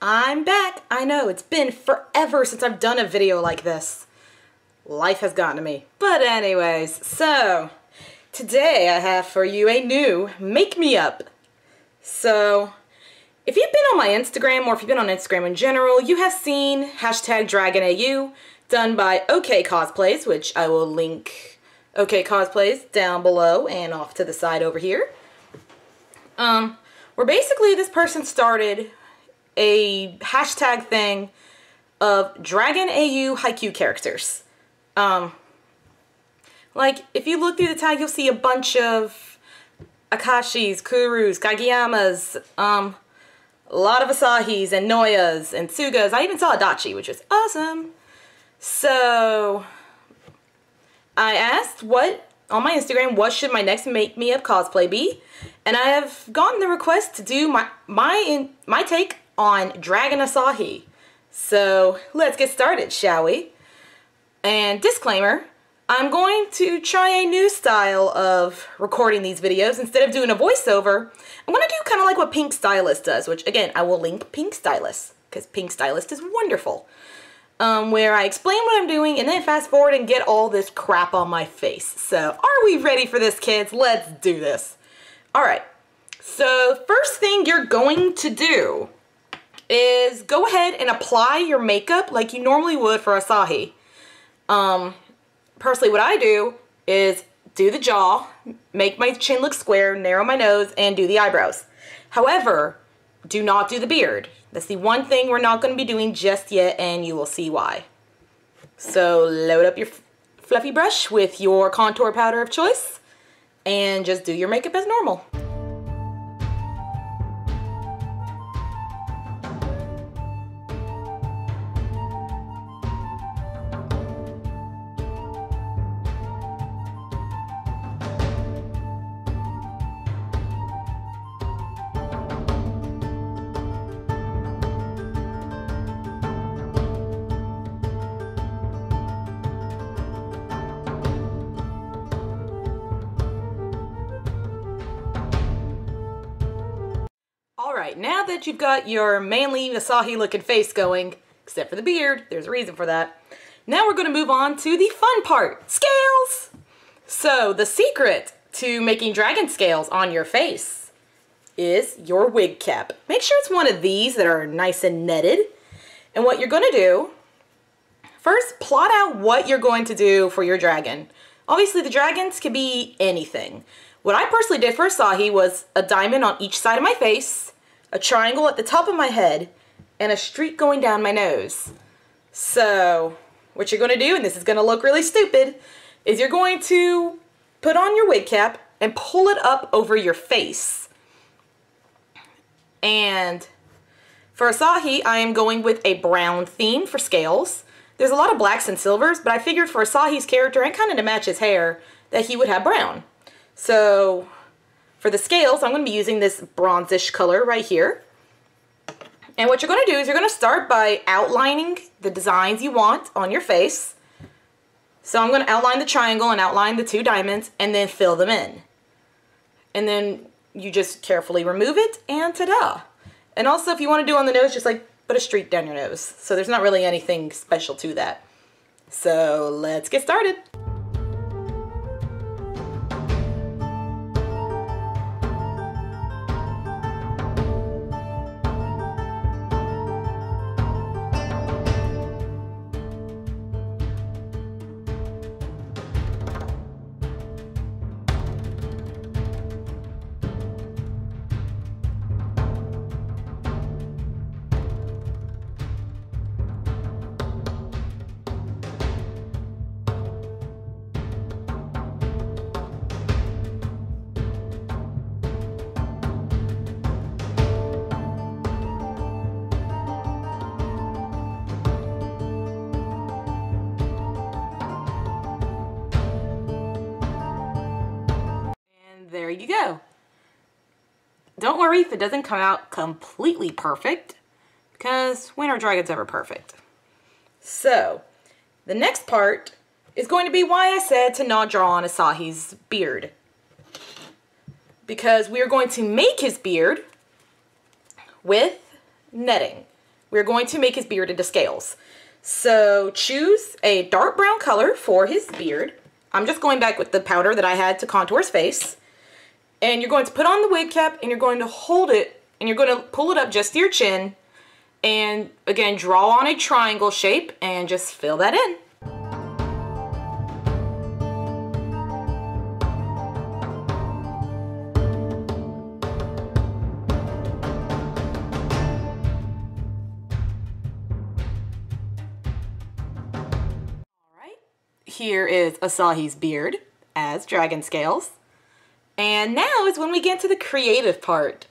I'm back. I know, it's been forever since I've done a video like this. Life has gotten to me. But anyways, so today I have for you a new Make Me Up. So, if you've been on my Instagram or if you've been on Instagram in general, you have seen hashtag DragonAU done by OK Cosplays, which I will link OK Cosplays down below and off to the side over here. Um, where basically this person started a hashtag thing of Dragon AU Haikyuu characters. Um, like, if you look through the tag, you'll see a bunch of Akashis, Kuroos, Kageyamas, um, a lot of Asahis and Noyas and Sugas. I even saw Adachi, which was awesome. So, I asked what, on my Instagram, what should my next Make Me Up cosplay be? And I have gotten the request to do my, my, in, my take on Dragon Asahi. So let's get started, shall we? And disclaimer, I'm going to try a new style of recording these videos. Instead of doing a voiceover, I'm going to do kind of like what Pink Stylist does, which again, I will link Pink Stylist because Pink Stylist is wonderful. Um, where I explain what I'm doing and then fast forward and get all this crap on my face. So are we ready for this, kids? Let's do this. All right. So first thing you're going to do is go ahead and apply your makeup like you normally would for Asahi. Um, personally, what I do is do the jaw, make my chin look square, narrow my nose, and do the eyebrows. However, do not do the beard. That's the one thing we're not going to be doing just yet, and you will see why. So load up your fluffy brush with your contour powder of choice, and just do your makeup as normal. Now that you've got your manly Asahi looking face going, except for the beard, there's a reason for that. Now we're going to move on to the fun part, scales! So the secret to making dragon scales on your face is your wig cap. Make sure it's one of these that are nice and netted. And what you're going to do, first plot out what you're going to do for your dragon. Obviously the dragons can be anything. What I personally did for Asahi was a diamond on each side of my face, a triangle at the top of my head, and a streak going down my nose. So, what you're going to do, and this is going to look really stupid, is you're going to put on your wig cap and pull it up over your face. And for Asahi, I am going with a brown theme for scales. There's a lot of blacks and silvers, but I figured for Asahi's character and kind of to match his hair that he would have brown. So for the scales, I'm going to be using this bronzish color right here. And what you're going to do is you're going to start by outlining the designs you want on your face. So I'm going to outline the triangle and outline the two diamonds and then fill them in. And then you just carefully remove it and ta-da. And also if you want to do on the nose, just like put a streak down your nose. So there's not really anything special to that. So let's get started. You go. Don't worry if it doesn't come out completely perfect, because when are dragons ever perfect? So, the next part is going to be why I said to not draw on Asahi's beard. Because we are going to make his beard with netting. we're going to make his beard into scales. So choose a dark brown color for his beard. I'm just going back with the powder that I had to contour his face. And you're going to put on the wig cap and you're going to hold it and you're going to pull it up just to your chin. And again, draw on a triangle shape and just fill that in. here is Asahi's beard as dragon scales. And now is when we get to the creative part.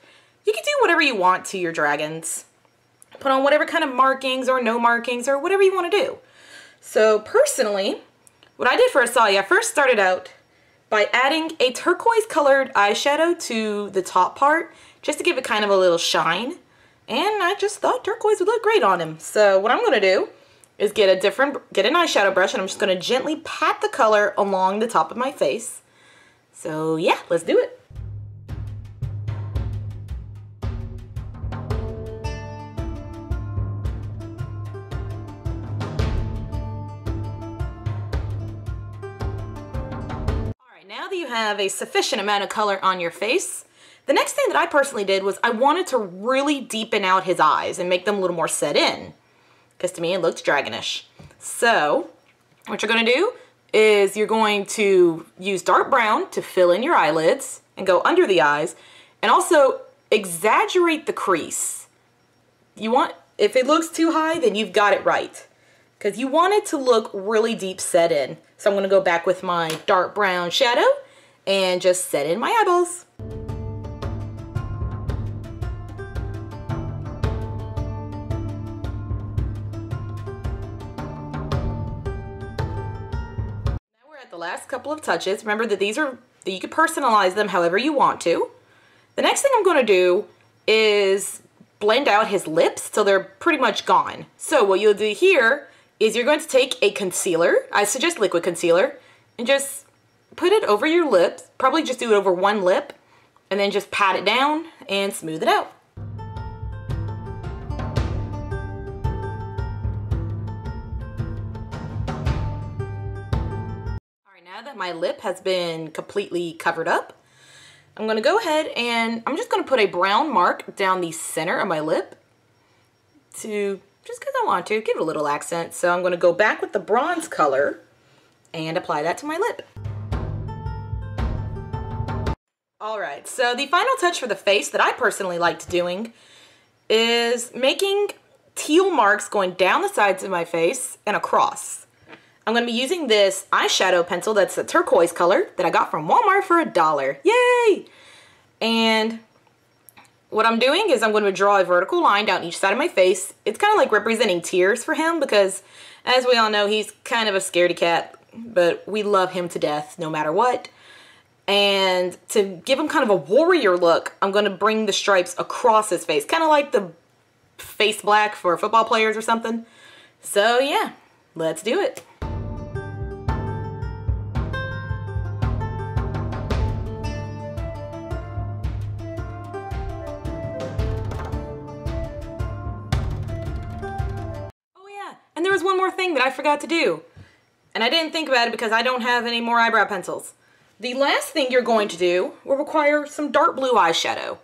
You can do whatever you want to your dragons. Put on whatever kind of markings or no markings or whatever you want to do. So personally, what I did for Asahi, I first started out by adding a turquoise colored eyeshadow to the top part just to give it kind of a little shine. And I just thought turquoise would look great on him. So what I'm going to do is get a different, get an eyeshadow brush and I'm just going to gently pat the color along the top of my face. So yeah, let's do it. Now that you have a sufficient amount of color on your face, the next thing that I personally did was I wanted to really deepen out his eyes and make them a little more set in because to me it looks dragonish. So what you're going to do is you're going to use dark brown to fill in your eyelids and go under the eyes and also exaggerate the crease. You want, if it looks too high, then you've got it right because you want it to look really deep set in. So I'm going to go back with my dark brown shadow and just set in my eyeballs. The last couple of touches. Remember that these are, that you can personalize them however you want to. The next thing I'm going to do is blend out his lips till they're pretty much gone. So what you'll do here is you're going to take a concealer, I suggest liquid concealer, and just put it over your lips, probably just do it over one lip, and then just pat it down and smooth it out. That my lip has been completely covered up, I'm going to go ahead and I'm just going to put a brown mark down the center of my lip to, just because I want to, give it a little accent. So I'm going to go back with the bronze color and apply that to my lip. Alright, so the final touch for the face that I personally liked doing is making teal marks going down the sides of my face and across. I'm to be using this eyeshadow pencil that's a turquoise color that I got from Walmart for a dollar. Yay! And what I'm doing is I'm going to draw a vertical line down each side of my face. It's kind of like representing tears for him because as we all know, he's kind of a scaredy cat, but we love him to death no matter what. And to give him kind of a warrior look, I'm going to bring the stripes across his face, kind of like the face black for football players or something. So yeah, let's do it. I forgot to do. And I didn't think about it because I don't have any more eyebrow pencils. The last thing you're going to do will require some dark blue eyeshadow.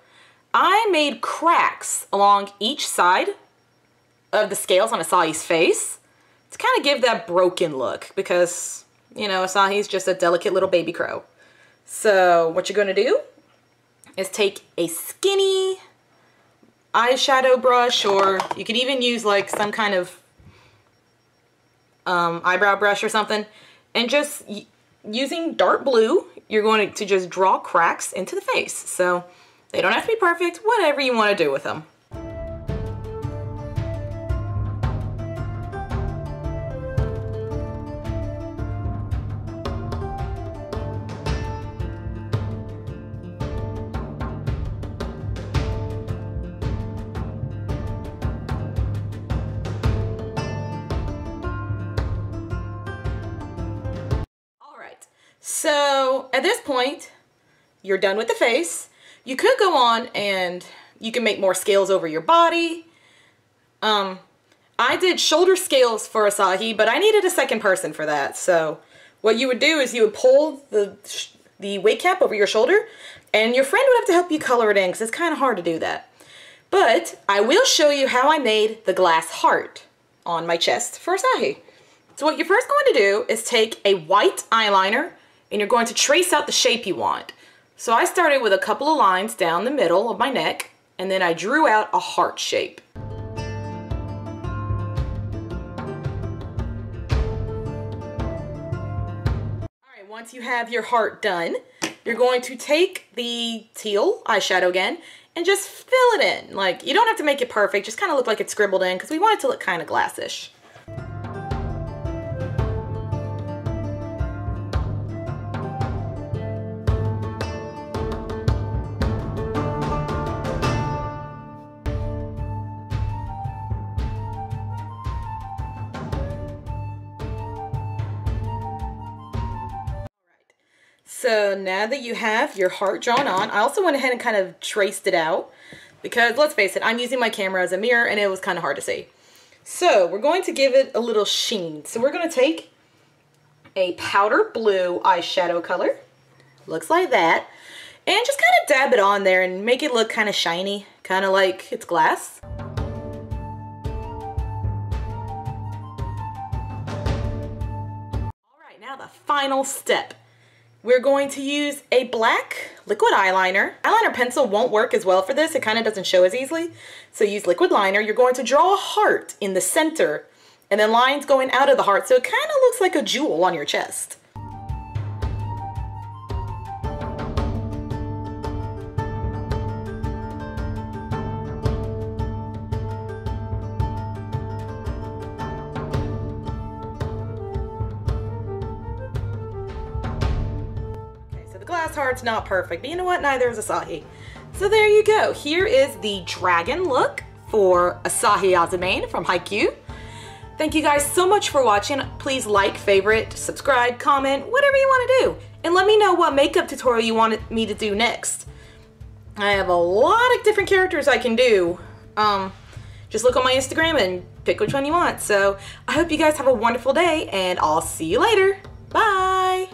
I made cracks along each side of the scales on Asahi's face to kind of give that broken look because, you know, Asahi's just a delicate little baby crow. So what you're going to do is take a skinny eyeshadow brush or you could even use like some kind of um, eyebrow brush or something. And just using dark blue you're going to just draw cracks into the face. So they don't have to be perfect whatever you want to do with them So at this point, you're done with the face. You could go on and you can make more scales over your body. Um, I did shoulder scales for Asahi, but I needed a second person for that. So what you would do is you would pull the, the weight cap over your shoulder and your friend would have to help you color it in because it's kind of hard to do that. But I will show you how I made the glass heart on my chest for Asahi. So what you're first going to do is take a white eyeliner and you're going to trace out the shape you want. So I started with a couple of lines down the middle of my neck and then I drew out a heart shape. Alright, once you have your heart done, you're going to take the teal eyeshadow again and just fill it in. Like, you don't have to make it perfect, just kind of look like it's scribbled in because we want it to look kind of glassish. So now that you have your heart drawn on, I also went ahead and kind of traced it out because let's face it, I'm using my camera as a mirror and it was kind of hard to see. So we're going to give it a little sheen. So we're going to take a powder blue eyeshadow color, looks like that, and just kind of dab it on there and make it look kind of shiny, kind of like it's glass. All right, now the final step. We're going to use a black liquid eyeliner. Eyeliner pencil won't work as well for this. It kind of doesn't show as easily. So use liquid liner. You're going to draw a heart in the center and then lines going out of the heart so it kind of looks like a jewel on your chest. Heart's not perfect, but you know what? Neither is Asahi. So there you go. Here is the dragon look for Asahi Azumane from Haikyuu. Thank you guys so much for watching. Please like, favorite, subscribe, comment, whatever you want to do. And let me know what makeup tutorial you want me to do next. I have a lot of different characters I can do. Um, just look on my Instagram and pick which one you want. So I hope you guys have a wonderful day and I'll see you later. Bye!